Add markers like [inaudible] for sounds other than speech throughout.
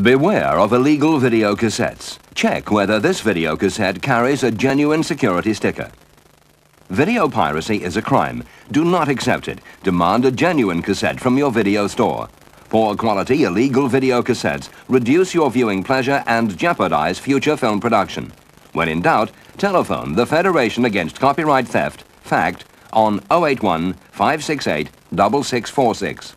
Beware of illegal video cassettes. Check whether this video cassette carries a genuine security sticker. Video piracy is a crime. Do not accept it. Demand a genuine cassette from your video store. Poor quality illegal video cassettes reduce your viewing pleasure and jeopardize future film production. When in doubt, telephone the Federation Against Copyright Theft, FACT, on 081 568 6646.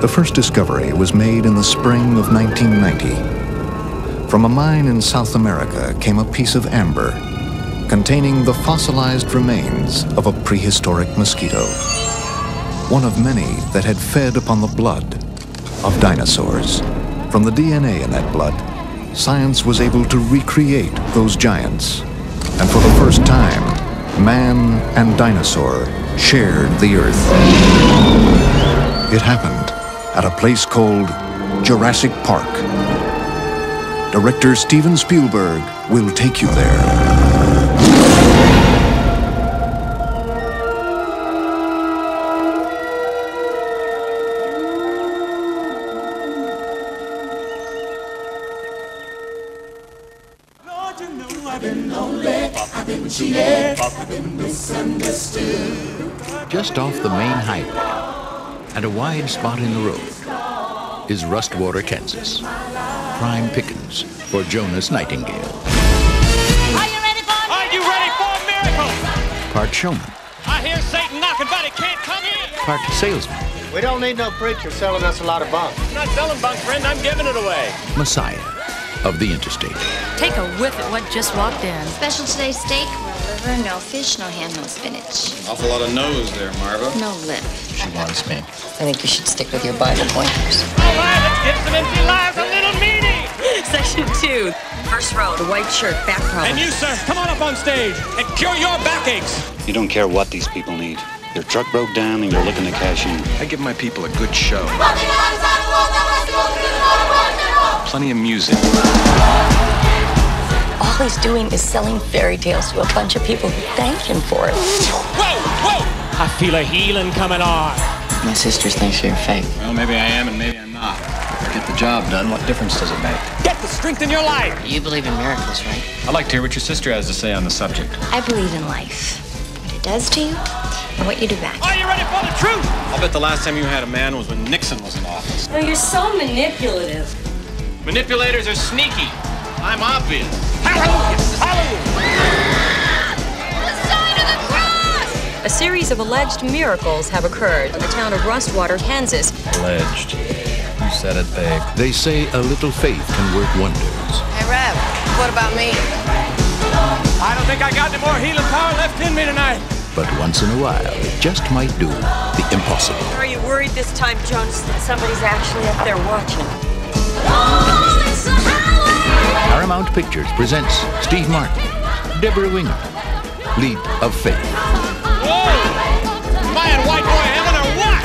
The first discovery was made in the spring of 1990. From a mine in South America came a piece of amber containing the fossilized remains of a prehistoric mosquito, one of many that had fed upon the blood of dinosaurs. From the DNA in that blood, science was able to recreate those giants. And for the first time, man and dinosaur shared the earth. It happened at a place called Jurassic Park. Director Steven Spielberg will take you there. Just off the main highway, at a wide spot in the road, is Rustwater, Kansas. Prime pickings for Jonas Nightingale. Are you ready for Are you ready for a miracle? Part showman, I hear Satan knocking, but he can't come in. part salesman, We don't need no preacher selling us a lot of bunk. I'm not selling bunk, friend. I'm giving it away. messiah of the interstate. Take a whiff at what just walked in. Special today's steak, no liver, no fish, no ham, no spinach. Awful lot of nose there, Marva. No lip. She wants me. I think you should stick with your Bible pointers. All right, let's get some empty lives a little meaty. [laughs] Section two. First row, the white shirt, back problem. And you, sir, come on up on stage and cure your backaches. You don't care what these people need. Your truck broke down and you're looking to cash in. I give my people a good show. Plenty of music. All he's doing is selling fairy tales to a bunch of people who thank him for it. Whoa, whoa! I feel a healing coming on. My sisters thinks you're fake. Well, maybe I am and maybe I'm not. If I get the job done, what difference does it make? Get the strength in your life. You believe in miracles, right? I'd like to hear what your sister has to say on the subject. I believe in life. What it does to you, and what you do back. Are you ready for the truth? I'll bet the last time you had a man was when Nixon was in office. Oh, you're so manipulative. Manipulators are sneaky. I'm obvious. Hallelujah! Hallelujah! A series of alleged miracles have occurred in the town of Rustwater, Kansas. Alleged. You said it, babe. They say a little faith can work wonders. Hey, Rev, what about me? I don't think I got any more healing power left in me tonight. But once in a while, it just might do the impossible. Are you worried this time, Jones, that somebody's actually up there watching? Oh, Paramount Pictures presents Steve Martin, Debra Winger, Leap of Faith. Whoa! Am I in white boy heaven or what?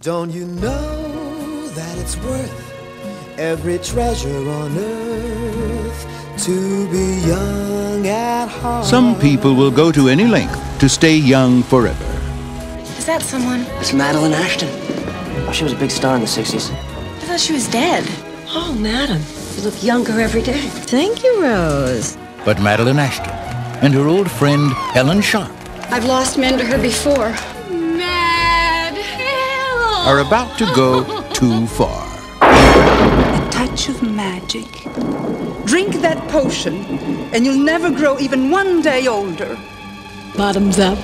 Don't you know that it's worth every treasure on earth to be young at heart? Some people will go to any length to stay young forever. Is that someone? It's Madeline Ashton. Oh, she was a big star in the 60s. I thought she was dead. Oh, madam, you look younger every day. Thank you, Rose. But Madeline Ashton and her old friend Helen Sharp I've lost men to her before. Mad Hell! are about to go [laughs] too far. A touch of magic. Drink that potion, and you'll never grow even one day older. Bottoms up.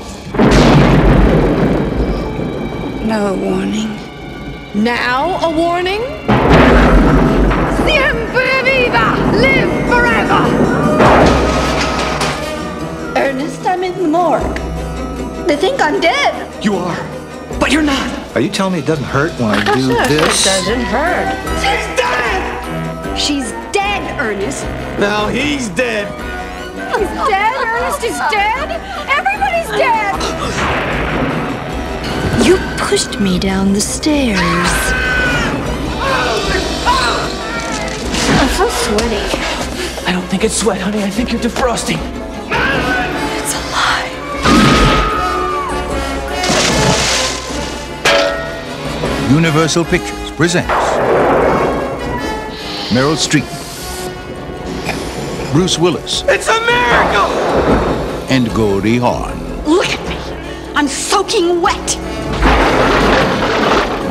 No warning. Now a warning? Siempre viva! Live forever! Ernest, I'm in the morgue. They think I'm dead. You are. But you're not. Are you telling me it doesn't hurt when I [laughs] do this? It doesn't hurt. She's dead! She's dead, Ernest. Now he's dead. He's dead? Ernest is dead? Everybody's dead! You pushed me down the stairs. I'm so sweaty. I don't think it's sweat, honey. I think you're defrosting. It's a lie. Universal Pictures presents Meryl Streep, Bruce Willis, It's a miracle! and Goldie Hawn. Look at me. I'm soaking wet.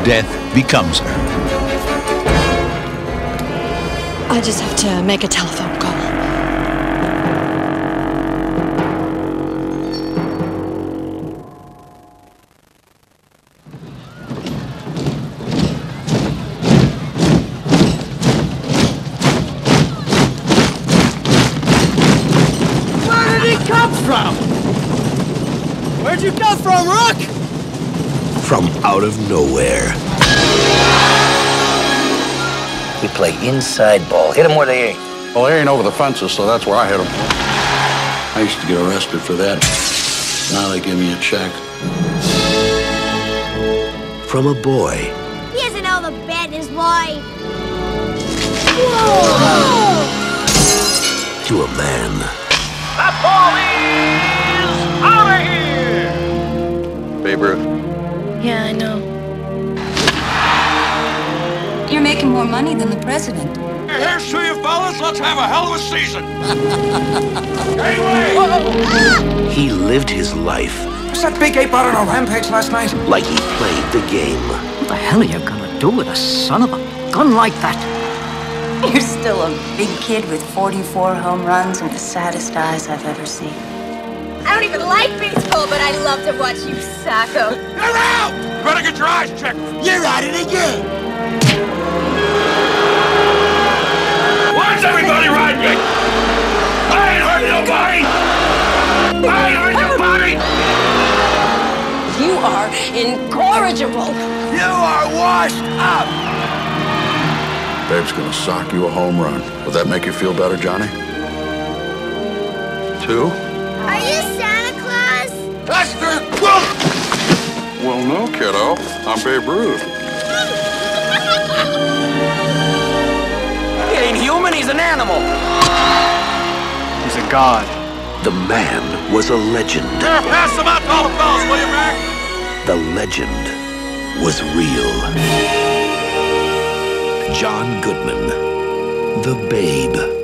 Death becomes her. I just have to make a telephone from, Rook? From out of nowhere. We play inside ball. Hit them where they ain't. Well, they ain't over the fences, so that's where I hit them. I used to get arrested for that. Now they give me a check. From a boy He doesn't know the bed is boy. to a man. That ball money than the president. Here's to you, fellas. Let's have a hell of a season. [laughs] He lived his life Was that big ape out on a rampage last night? like he played the game. What the hell are you gonna do with a son of a gun like that? You're still a big kid with 44 home runs and the saddest eyes I've ever seen. I don't even like baseball, but I love to watch you sacco. You're out! You better get your eyes checked. You're at it again. Everybody me? I ain't hurt nobody! I ain't hurt nobody! You are incorrigible. You are washed up! Babe's gonna sock you a home run. Would that make you feel better, Johnny? Two? Are you Santa Claus? Lester! Well, no, kiddo. I'm Babe Ruth. He ain't human, he's an animal. He's a god. The man was a legend. Pass them out to all the fellas, will you, Mac? The legend was real. John Goodman, the Babe.